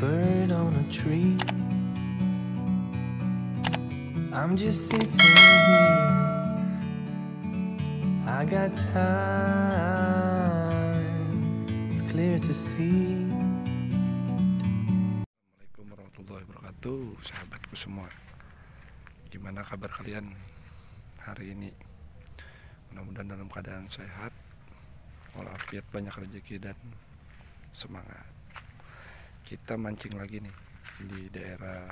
bird on a tree. I'm just sitting here. I got time. It's clear to see. Assalamualaikum warahmatullahi wabarakatuh Sahabatku semua Gimana kabar kalian hari ini Mudah-mudahan dalam keadaan sehat Walafiat banyak rezeki dan semangat Kita mancing lagi nih Di daerah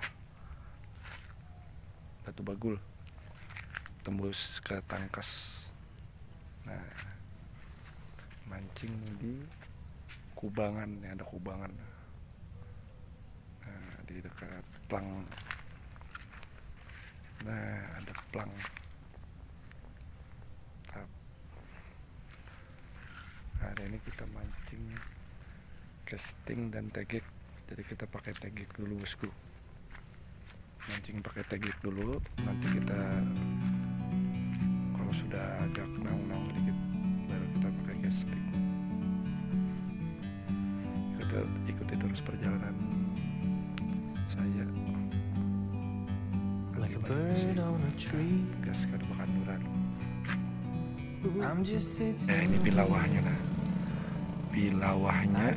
Batu Bagul Tembus ke Tangkas Nah Mancing di Kubangan ya ada Kubangan Nah, di dekat plang. Nah, ada plang. Hari ini kita mancing casting dan tegek. Jadi kita pakai tegek dulu, bosku. Mancing pakai tegek dulu, nanti kita kalau sudah agak naung-naung dikit baru kita pakai casting. Kita ikuti terus perjalanan saya Like a bird on a tree. gas ke Bakanduran I'm just eh ini bilawahnya nah bilawahnya.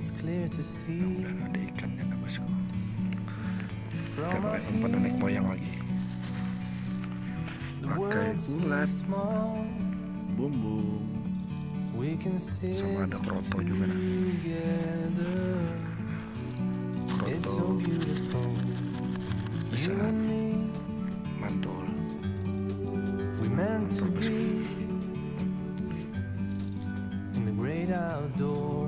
It's clear to see udah ada ikannya nah bosku kita from up pakai umpan nenek here. moyang lagi The pakai world seems ulat small. bumbung We can sit Sama ada kroto juga, nah. together. It's so kroto beautiful. Bisa. You and me, mantul we meant to Mantul, bosku. be in the great outdoors,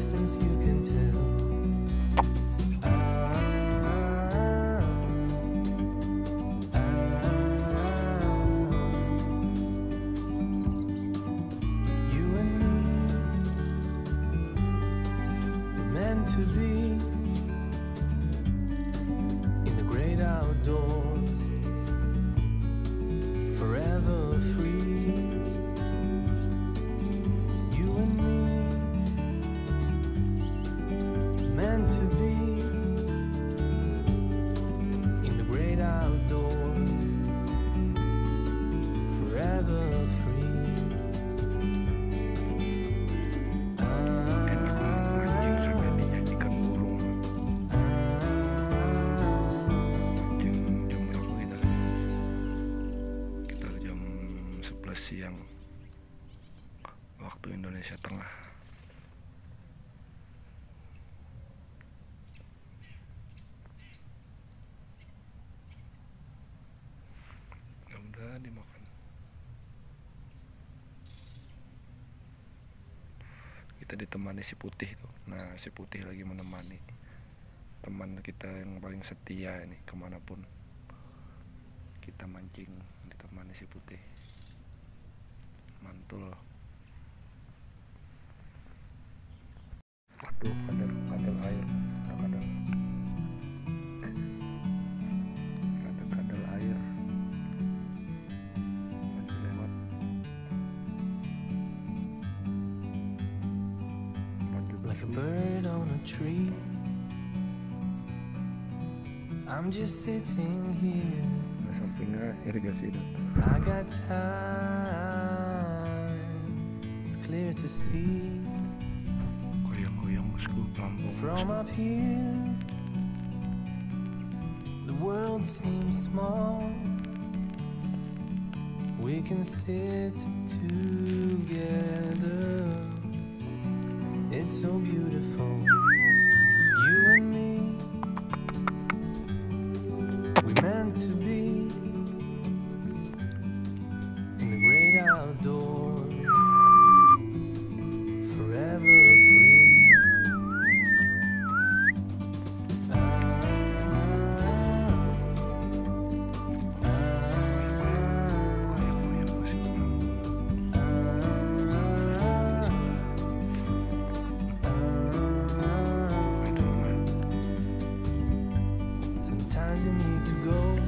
distance, you can tell. Siang waktu Indonesia Tengah. Dimakan. Kita ditemani si putih tuh. Nah si putih lagi menemani teman kita yang paling setia ini ke mana pun kita mancing ditemani si putih mantul waduh kadal kadal air ada kadal ada kadal air lagi lewat lanjut like a bird on a tree. I'm just sitting here. Nah, sampingnya irigasi itu I got time. It's clear to see goyang-goyang bosku pelampung from up here. The world seems small. We can sit together. It's so beautiful. times you need to go.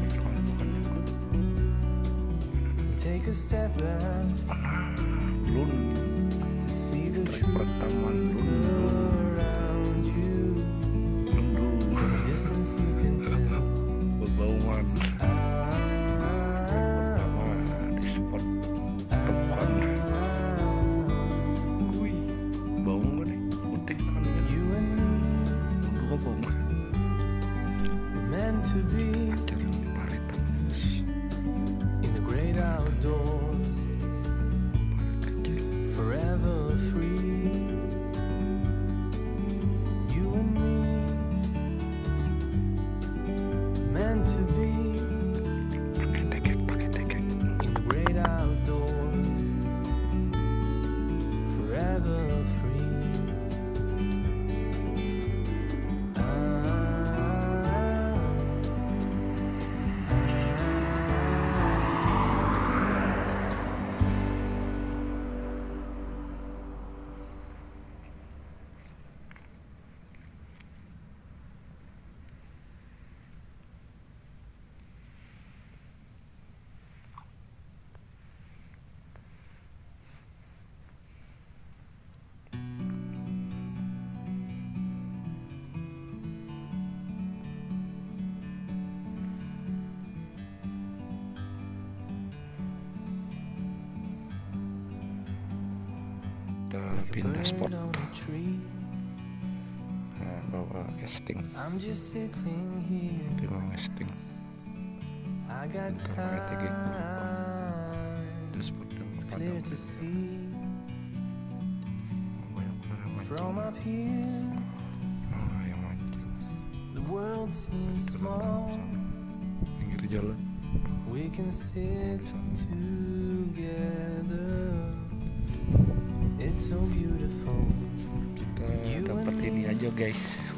Take a step back to see the truth. A pindah spot. Nah, bawa casting. Itu mau casting. Tegek dulu. time. itu spot yang see. Banyak yang mancing ah yang mancing pinggir jalan. We can sit together. It's so beautiful. kita dapat ini aja guys.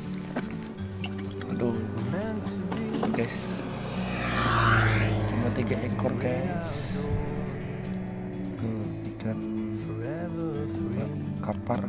Aduh. Guys. Cuma tiga ekor guys. Tuh ikan forever free. kapar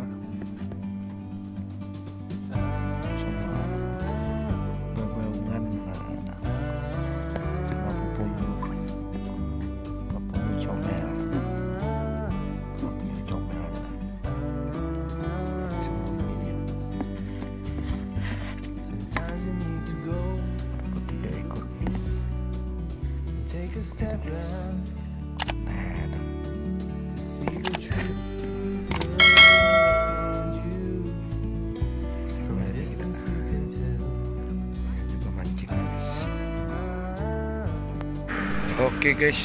Oke guys,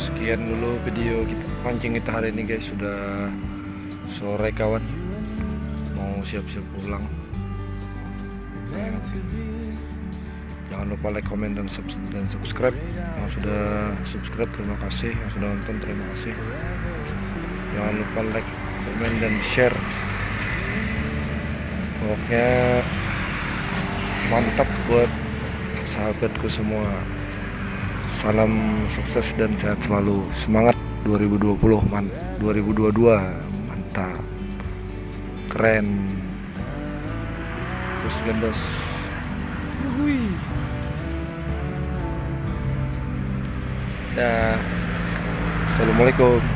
sekian dulu video kita pancing kita hari ini guys sudah sore kawan mau siap-siap pulang. Jangan lupa like, comment dan, dan subscribe. Yang sudah subscribe terima kasih, yang sudah nonton terima kasih. Jangan lupa like, comment dan share. Pokoknya mantap buat sahabatku semua. Salam sukses dan sehat selalu. Semangat 2020, man 2022. Mantap. Keren. Terus gendos. Wuih. Dah. Assalamualaikum.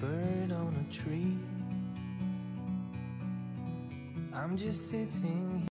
Bird on a tree. I'm just sitting